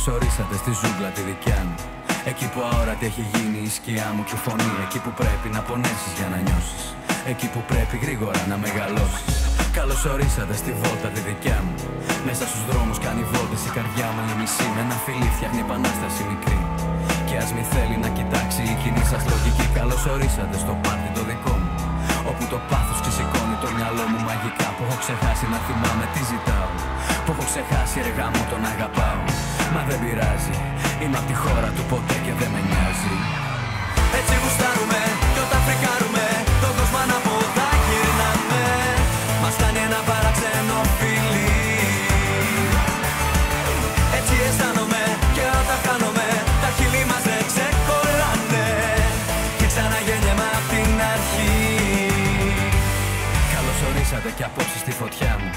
Καλώς ορίσατε στη ζούγκλα τη δικιά μου. Εκεί που αόρατη έχει γίνει η σκιά μου και φωνή Εκεί που πρέπει να πονέσεις για να νιώσεις. Εκεί που πρέπει γρήγορα να μεγαλώσεις. Καλώς ορίσατε στη βόλτα τη δικιά μου. Μέσα στους δρόμους κάνει βόλτες η καρδιά μου η μισή Με ένα φιλί φτιάχνει επανάσταση μικρή. Και ας μη θέλει να κοιτάξει η κοινή σας λογική. Καλώς ορίσατε στο πάρτι το δικό μου. Όπου το πάθος ξεσηκώνει το μυαλό μου μαγικά. Που έχω ξεχάσει να θυμάμαι τι ζητάω. Που έχω ξεχάσει έργα μου τον αγαπάω Μα δεν πειράζει. Είμαι απ' τη χώρα του ποτέ και δεν με νοιάζει Καλώς ορίσατε κι απόψε στη φωτιά μου.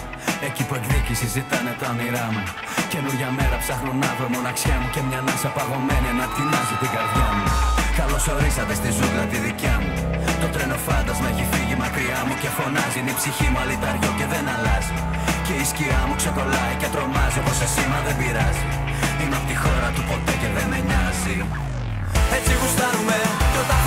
Εκεί που εκδίκηση ζητάνε τα όνειρά μου. Καινούργια μέρα ψάχνω να βρω μοναξιά μου Και μια νάσα παγωμένη να τεινάζει την καρδιά μου. Καλώς ορίσατε στη ζούγκλα τη δικιά μου. Το τρένο φάντασμα έχει φύγει μακριά μου Και φωνάζει είναι η ψυχή μου αλυταριό και δεν αλλάζει Και η σκιά μου ξεκολλάει και τρομάζει Όπως εσύ μα δεν πειράζει. Είμαι απ' τη χώρα του ποτέ και δεν με νοιάζει. Έτσι γουστάρουμε και όταν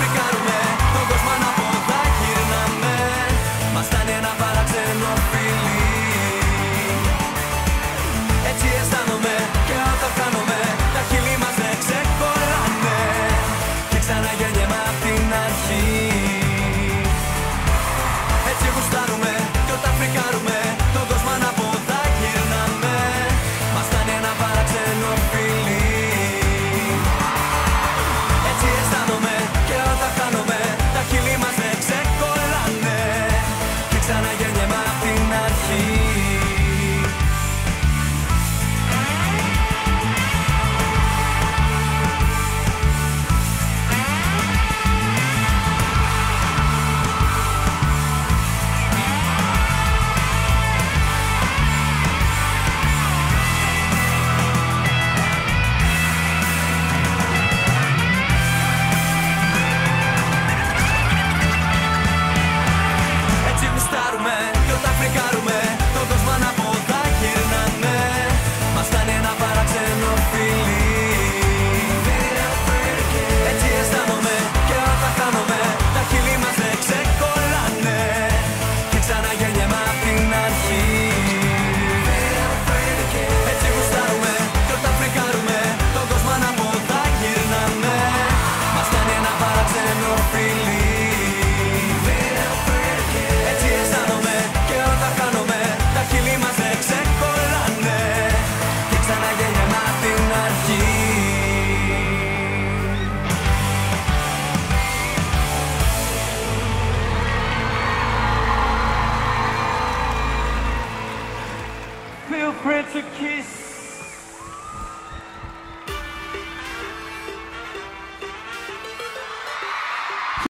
Prince a kiss.